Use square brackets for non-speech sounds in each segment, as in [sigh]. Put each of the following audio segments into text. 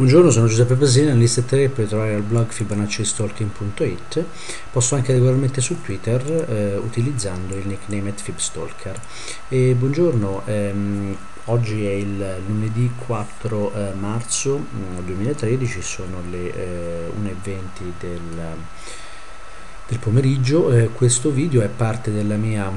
Buongiorno, sono Giuseppe Basini, analista e puoi trovare al blog fibonaccistalking.it. Posso anche regolarmente su Twitter eh, utilizzando il nickname @fibstalker. E buongiorno, ehm, oggi è il lunedì 4 eh, marzo 2013, mm, sono le eh, 1.20 del, del pomeriggio. Eh, questo video è parte della mia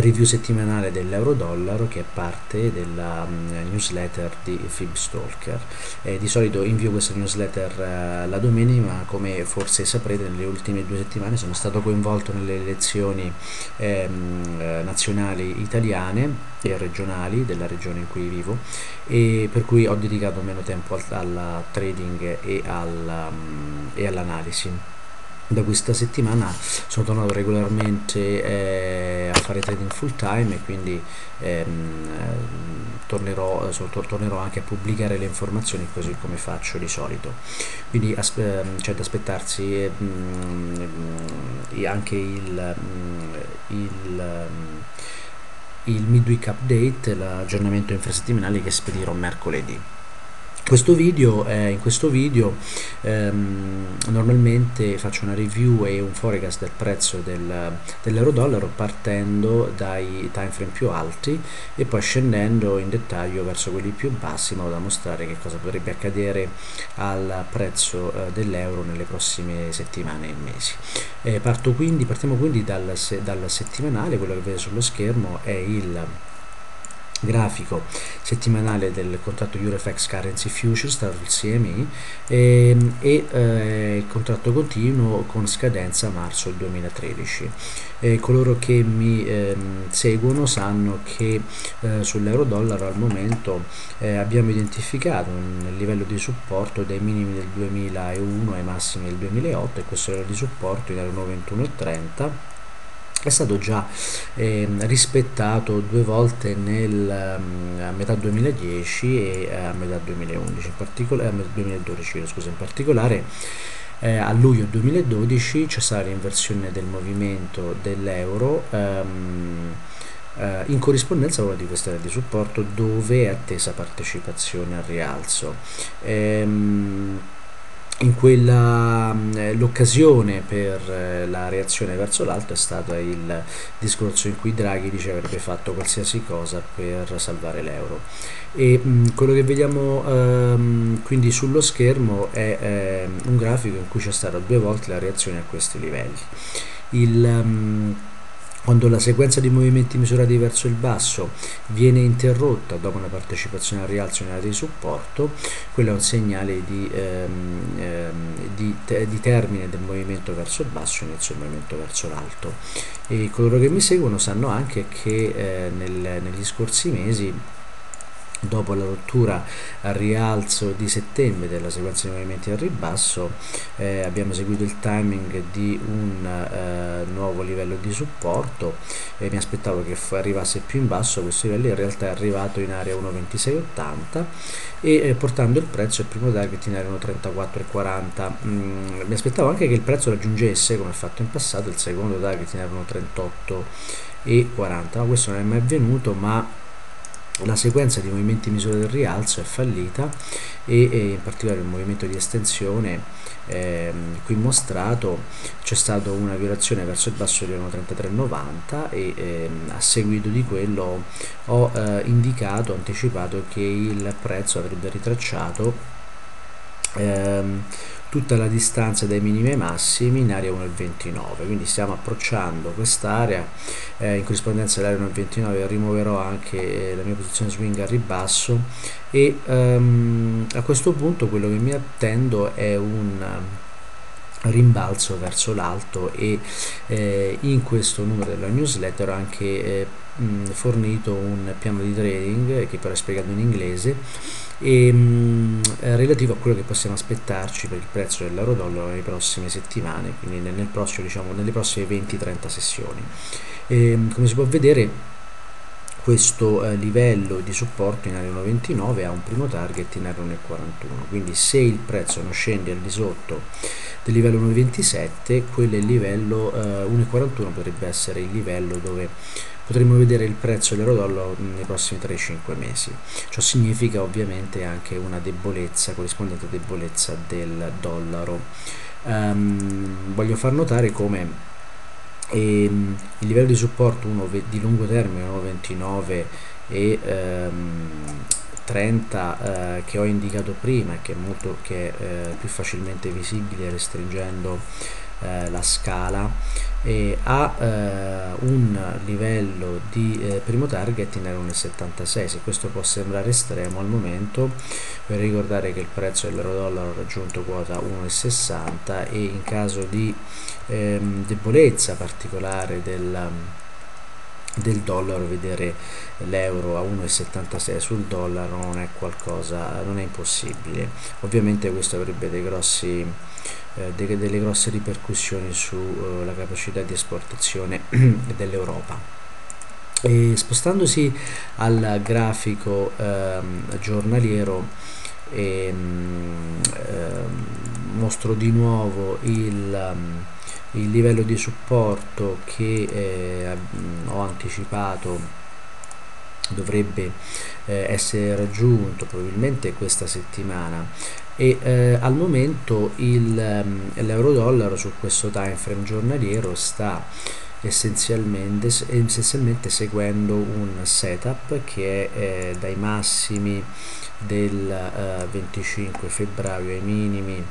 review settimanale dell'euro-dollaro che è parte della um, newsletter di Fibstalker. Eh, di solito invio questa newsletter uh, la domenica, ma come forse saprete nelle ultime due settimane sono stato coinvolto nelle elezioni ehm, eh, nazionali italiane e regionali della regione in cui vivo e per cui ho dedicato meno tempo al, al trading e, al, um, e all'analisi da questa settimana sono tornato regolarmente eh, a fare trading full time e quindi ehm, tornerò, tornerò, anche a pubblicare le informazioni così come faccio di solito quindi ehm, c'è da aspettarsi eh, anche il, il il midweek update, l'aggiornamento infrasettimanale che spedirò mercoledì. Questo video, eh, in questo video ehm, normalmente faccio una review e un forecast del prezzo del, dell'euro-dollaro partendo dai time frame più alti e poi scendendo in dettaglio verso quelli più bassi in modo da mostrare che cosa potrebbe accadere al prezzo eh, dell'euro nelle prossime settimane e mesi. Eh, quindi, partiamo quindi dal, dal settimanale, quello che vedete sullo schermo è il grafico settimanale del contratto Eurofx Currency Futures dal CME ehm, e, eh, il contratto continuo con scadenza marzo 2013. Eh, coloro che mi eh, seguono sanno che eh, sull'euro dollaro al momento eh, abbiamo identificato un livello di supporto dai minimi del 2001 ai massimi del 2008 e questo livello di supporto in 1,2130 è stato già eh, rispettato due volte nel, um, a metà 2010 e eh, a metà 2011 in particolare, 2012 scusa, in particolare eh, a luglio 2012 c'è stata l'inversione del movimento dell'euro um, Uh, in corrispondenza a una di queste di supporto dove è attesa partecipazione al rialzo. Ehm, in quella mm, l'occasione per eh, la reazione verso l'alto è stato il discorso in cui Draghi dice avrebbe fatto qualsiasi cosa per salvare l'euro. E quello che vediamo ehm, quindi sullo schermo è eh, un grafico in cui c'è stata due volte la reazione a questi livelli. Il, mh, quando la sequenza di movimenti misurati verso il basso viene interrotta dopo una partecipazione al rialzo in area di supporto, quello è un segnale di, ehm, ehm, di, te, di termine del movimento verso il basso, inizio il movimento verso l'alto. E coloro che mi seguono sanno anche che eh, nel, negli scorsi mesi dopo la rottura al rialzo di settembre della sequenza di movimenti al ribasso eh, abbiamo seguito il timing di un eh, nuovo livello di supporto e mi aspettavo che arrivasse più in basso questo livello. In realtà è arrivato in area 1.2680 e eh, portando il prezzo al primo target in area 1.3440 mm, mi aspettavo anche che il prezzo raggiungesse come fatto in passato il secondo target in area 1.3840 ma questo non è mai avvenuto ma la sequenza di movimenti misura del rialzo è fallita e, e in particolare il movimento di estensione eh, qui mostrato c'è stata una violazione verso il basso di 1.3390 e eh, a seguito di quello ho eh, indicato, anticipato che il prezzo avrebbe ritracciato ehm, tutta la distanza dai minimi ai massimi in area 1,29 quindi stiamo approcciando quest'area eh, in corrispondenza all'area 1,29 rimuoverò anche eh, la mia posizione swing a ribasso e um, a questo punto quello che mi attendo è un rimbalzo verso l'alto e eh, in questo numero della newsletter ho anche eh, fornito un piano di trading che però è spiegato in inglese e, mh, eh, relativo a quello che possiamo aspettarci per il prezzo dell'euro dollaro nelle prossime settimane, quindi nel, nel prossimo, diciamo, nelle prossime 20-30 sessioni. E, come si può vedere questo eh, livello di supporto in area 1,29 ha un primo target in area 1,41 quindi se il prezzo non scende al di sotto del livello 1,27 quello è il livello eh, 1,41 potrebbe essere il livello dove potremo vedere il prezzo dell'euro-dollaro nei prossimi 3-5 mesi. Ciò significa ovviamente anche una debolezza, corrispondente debolezza del dollaro. Um, voglio far notare come ehm, il livello di supporto 1 di lungo termine 1,29 e ehm, 30 eh, che ho indicato prima che è, molto, che è eh, più facilmente visibile restringendo eh, la scala e ha eh, un livello di eh, primo target in 1,76 se questo può sembrare estremo al momento per ricordare che il prezzo dell'euro dollaro ha raggiunto quota 1,60 e in caso di ehm, debolezza particolare del del dollaro vedere l'euro a 1,76 sul dollaro non è qualcosa non è impossibile ovviamente questo avrebbe dei grossi eh, delle, delle grosse ripercussioni sulla eh, capacità di esportazione [clears throat] dell'Europa. E spostandosi al grafico ehm, giornaliero ehm, ehm, mostro di nuovo il, ehm, il, livello di supporto che eh, ho anticipato dovrebbe eh, essere raggiunto probabilmente questa settimana. E eh, al momento ehm, l'euro dollaro su questo time frame giornaliero sta essenzialmente, essenzialmente seguendo un setup che è eh, dai massimi del eh, 25 febbraio ai minimi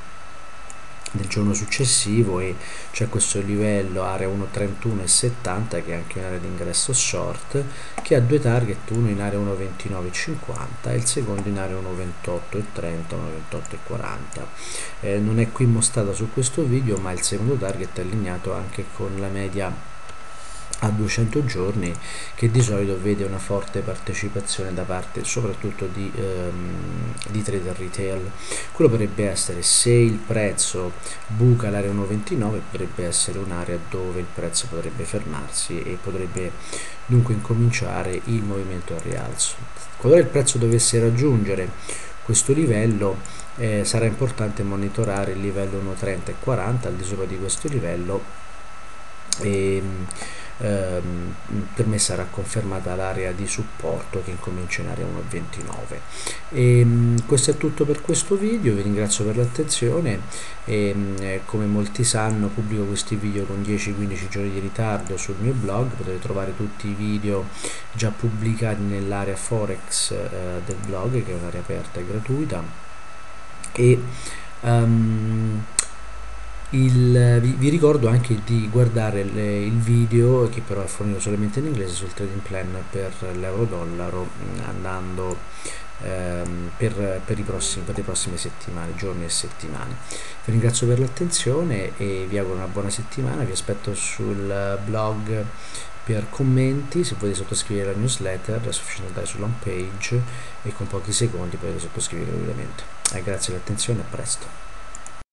del giorno successivo e c'è questo livello area 1.31.70 che è anche un'area di ingresso short che ha due target uno in area 1.29.50 e il secondo in area 1.28.30 1.28.40 eh, non è qui mostrata su questo video ma il secondo target è allineato anche con la media a 200 giorni che di solito vede una forte partecipazione da parte soprattutto di, ehm, di trader retail. Quello potrebbe essere se il prezzo buca l'area 1.29 potrebbe essere un'area dove il prezzo potrebbe fermarsi e potrebbe dunque incominciare il movimento al rialzo. Qualora il prezzo dovesse raggiungere questo livello eh, sarà importante monitorare il livello 1.30 e 40 al di sopra di questo livello e, ehm, per me sarà confermata l'area di supporto che incomincia in area 1.29 e, ehm, questo è tutto per questo video vi ringrazio per l'attenzione. E ehm, come molti sanno pubblico questi video con 10-15 giorni di ritardo sul mio blog. Potete trovare tutti i video già pubblicati nell'area forex eh, del blog che è un'area aperta e gratuita. E um, il, vi, vi, ricordo anche di guardare le, il video che però è fornito solamente in inglese sul trading plan per l'euro dollaro andando ehm, per, per, prossimi, per le prossime settimane, giorni e settimane. Vi ringrazio per l'attenzione e vi auguro una buona settimana, vi aspetto sul blog per commenti, se volete sottoscrivere la newsletter è sufficiente andare sulla home page e con pochi secondi potete sottoscrivere ovviamente. Eh, grazie per l'attenzione, a presto.